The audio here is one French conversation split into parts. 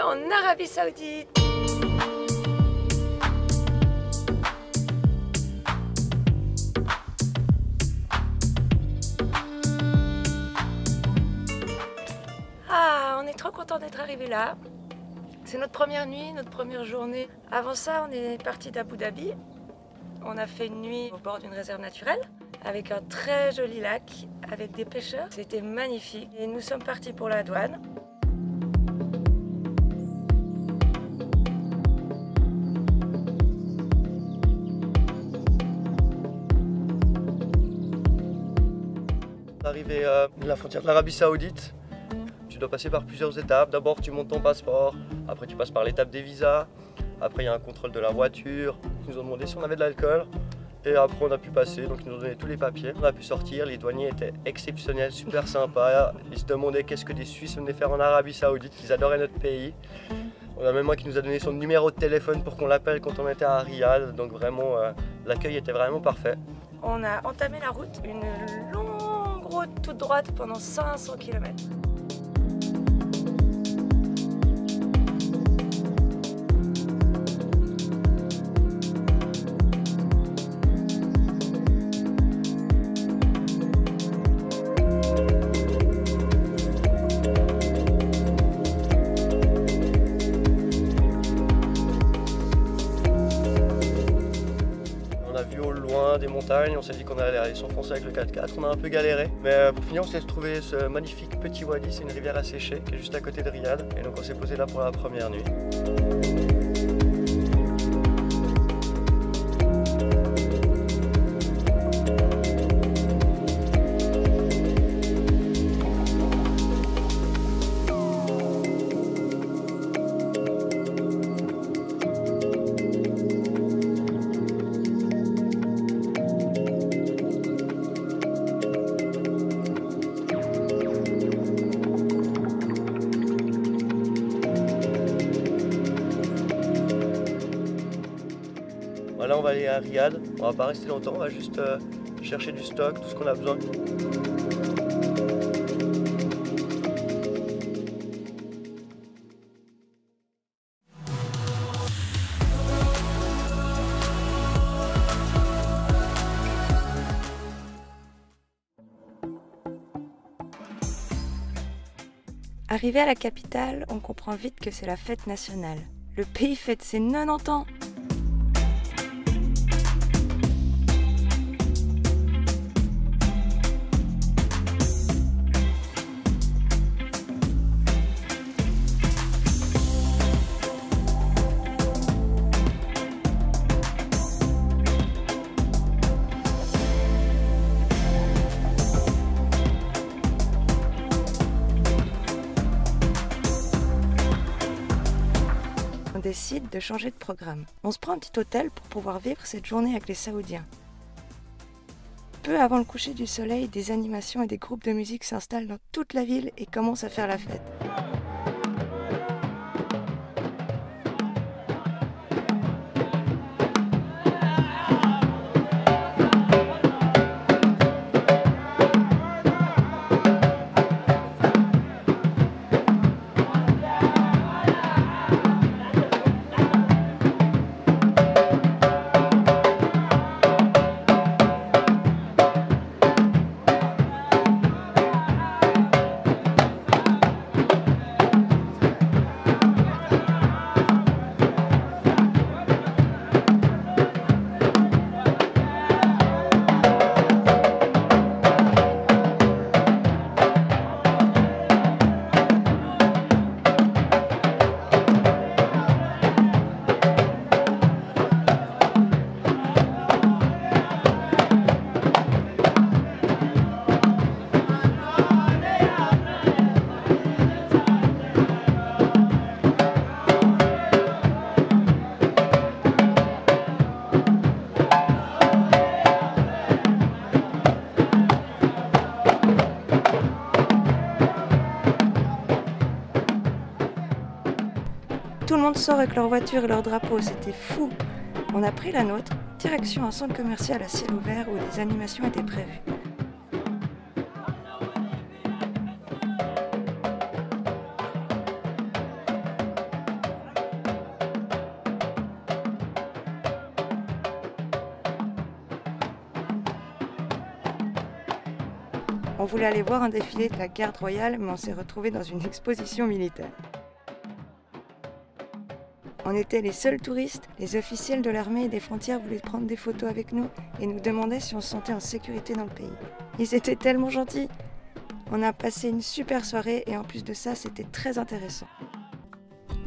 en Arabie Saoudite. Ah, on est trop content d'être arrivé là. C'est notre première nuit, notre première journée. Avant ça, on est parti d'Abu Dhabi. On a fait une nuit au bord d'une réserve naturelle avec un très joli lac avec des pêcheurs. C'était magnifique. Et nous sommes partis pour la douane. À la frontière de l'Arabie Saoudite, tu dois passer par plusieurs étapes. D'abord, tu montes ton passeport, après, tu passes par l'étape des visas, après, il y a un contrôle de la voiture. Ils nous ont demandé si on avait de l'alcool. Et après, on a pu passer, donc ils nous ont donné tous les papiers. On a pu sortir, les douaniers étaient exceptionnels, super sympas. Ils se demandaient qu'est-ce que des Suisses venaient faire en Arabie Saoudite, qu'ils adoraient notre pays. On a même un qui nous a donné son numéro de téléphone pour qu'on l'appelle quand on était à Riyad. Donc vraiment, euh, l'accueil était vraiment parfait. On a entamé la route, une longue route toute droite pendant 500 km. Des montagnes, on s'est dit qu'on allait aller s'enfoncer avec le 4x4, on a un peu galéré. Mais euh, pour finir, on s'est trouvé ce magnifique petit wadi, c'est une rivière asséchée qui est juste à côté de Riyad. Et donc on s'est posé là pour la première nuit. Voilà, on va aller à Riyad. On va pas rester longtemps, on va juste euh, chercher du stock, tout ce qu'on a besoin. Arrivé à la capitale, on comprend vite que c'est la fête nationale. Le pays fête ses 90 ans. Décide de changer de programme. On se prend un petit hôtel pour pouvoir vivre cette journée avec les Saoudiens. Peu avant le coucher du soleil, des animations et des groupes de musique s'installent dans toute la ville et commencent à faire la fête. Tout le monde sort avec leur voiture et leur drapeau, c'était fou. On a pris la nôtre, direction un centre commercial à ciel ouvert où des animations étaient prévues. On voulait aller voir un défilé de la garde royale, mais on s'est retrouvé dans une exposition militaire. On était les seuls touristes. Les officiels de l'armée et des frontières voulaient prendre des photos avec nous et nous demandaient si on se sentait en sécurité dans le pays. Ils étaient tellement gentils. On a passé une super soirée et en plus de ça, c'était très intéressant.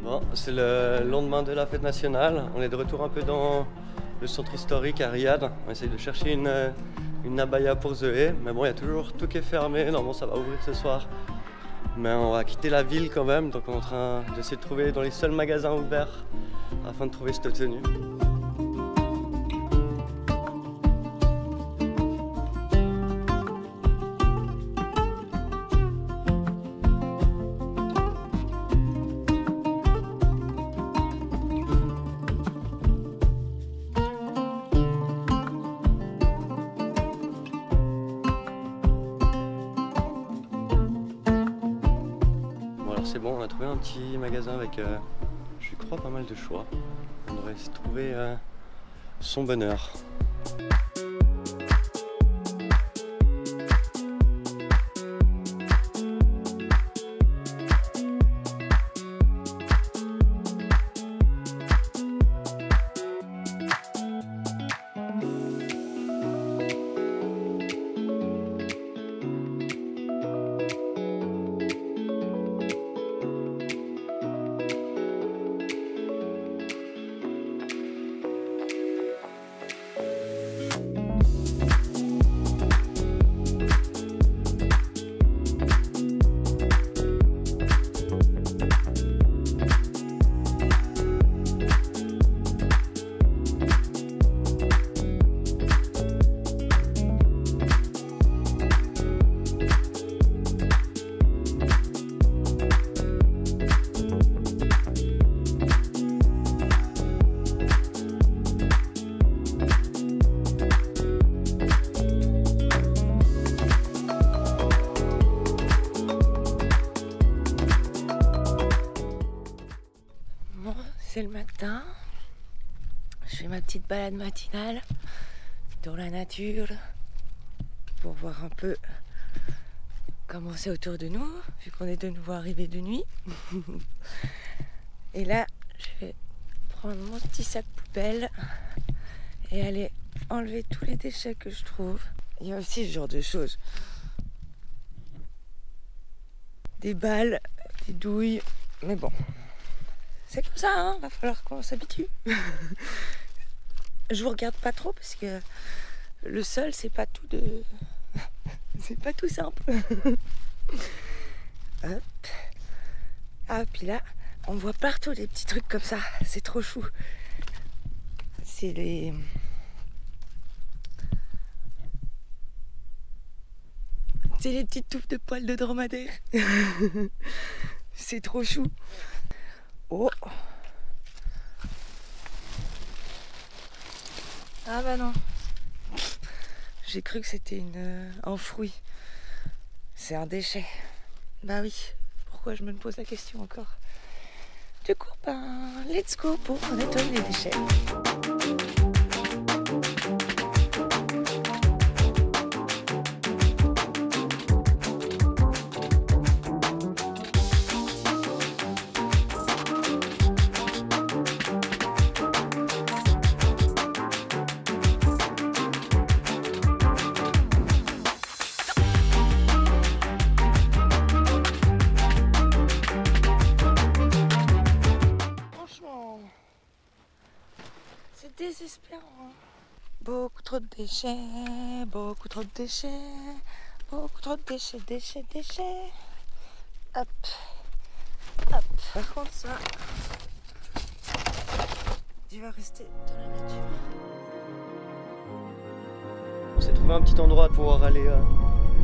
Bon, c'est le lendemain de la fête nationale. On est de retour un peu dans le centre historique à Riyad. On essaye de chercher une, une abaya pour Zoé. Mais bon, il y a toujours tout qui est fermé. Normalement, ça va ouvrir ce soir. Mais on va quitter la ville quand même. Donc, on est en train d'essayer de trouver dans les seuls magasins ouverts afin de trouver cette tenue. C'est bon, on a trouvé un petit magasin avec, euh, je crois, pas mal de choix. On devrait trouver euh, son bonheur. C'est le matin. Je fais ma petite balade matinale dans la nature pour voir un peu comment c'est autour de nous, vu qu'on est de nouveau arrivé de nuit. et là, je vais prendre mon petit sac poubelle et aller enlever tous les déchets que je trouve. Il y a aussi ce genre de choses. Des balles, des douilles, mais bon, c'est comme ça, hein va falloir qu'on s'habitue. je vous regarde pas trop parce que le sol c'est pas tout de. c'est pas tout simple. Hop. Ah, puis là, on voit partout des petits trucs comme ça. C'est trop chou. C'est les. C'est les petites touffes de poils de dromadaire. c'est trop chou. Oh Ah bah non. J'ai cru que c'était une, euh, un fruit. C'est un déchet. Bah oui. Pourquoi je me pose la question encore? Du coup, ben, let's go pour nettoyer les déchets. Beaucoup trop de déchets, beaucoup trop de déchets, beaucoup trop de déchets, déchets, déchets. Hop, hop. Par contre, ça, tu vas rester dans la nature. On s'est trouvé un petit endroit pour aller euh,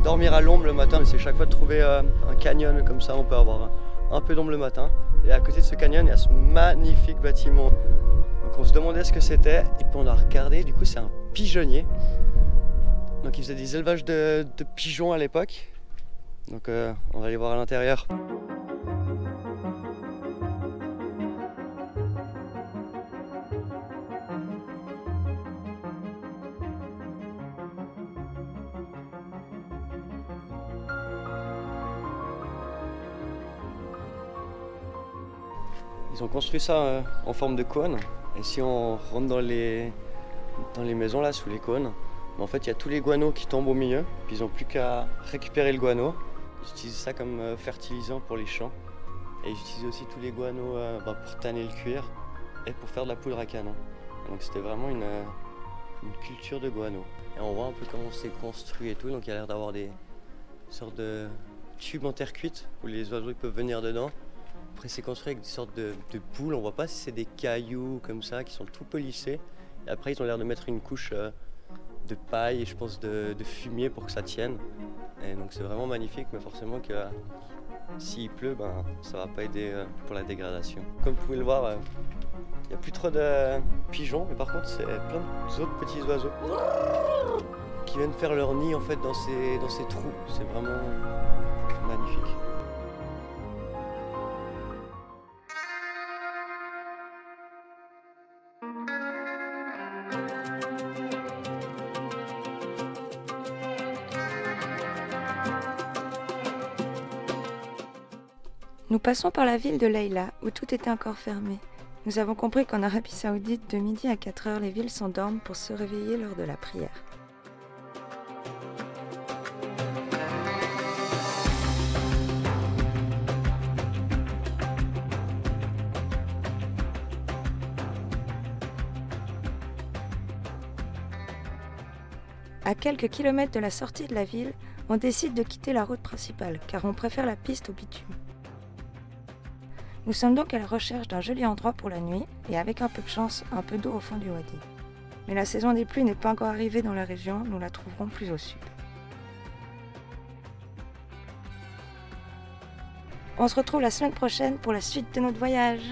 dormir à l'ombre le matin. C'est chaque fois de trouver euh, un canyon comme ça, on peut avoir un peu d'ombre le matin. Et à côté de ce canyon, il y a ce magnifique bâtiment donc on se demandait ce que c'était, et puis on a regardé, du coup c'est un pigeonnier. Donc ils faisaient des élevages de, pigeons à l'époque. Donc euh, on va aller voir à l'intérieur. Ils ont construit ça euh, en forme de cône et si on rentre dans les, dans les maisons là, sous les cônes, en fait, il y a tous les guanos qui tombent au milieu. Puis ils n'ont plus qu'à récupérer le guano. Ils utilisent ça comme euh, fertilisant pour les champs. Et ils utilisent aussi tous les guanos euh, bah, pour tanner le cuir et pour faire de la poudre à canon. donc c'était vraiment une, une, culture de guano. Et on voit un peu comment c'est construit et tout. Donc il y a l'air d'avoir des sortes de tubes en terre cuite où les oiseaux peuvent venir dedans. Après, c'est construit avec des sortes de, boules. On voit pas si c'est des cailloux comme ça qui sont tout polissés. Et après, ils ont l'air de mettre une couche euh, de paille et je pense de, fumier pour que ça tienne. Et donc, c'est vraiment magnifique, mais forcément que s'il pleut, ben, ça va pas aider euh, pour la dégradation. Comme vous pouvez le voir, euh, il n'y a plus trop de pigeons, mais par contre, c'est plein d'autres petits oiseaux qui viennent faire leur nid en fait dans ces, dans ces trous. C'est vraiment magnifique. Nous passons par la ville de Leila, où tout était encore fermé. Nous avons compris qu'en Arabie Saoudite, de midi à 4 heures, les villes s'endorment pour se réveiller lors de la prière. À quelques kilomètres de la sortie de la ville, on décide de quitter la route principale car on préfère la piste au bitume. Nous sommes donc à la recherche d'un joli endroit pour la nuit et avec un peu de chance, un peu d'eau au fond du wadi. Mais la saison des pluies n'est pas encore arrivée dans la région, nous la trouverons plus au sud. On se retrouve la semaine prochaine pour la suite de notre voyage.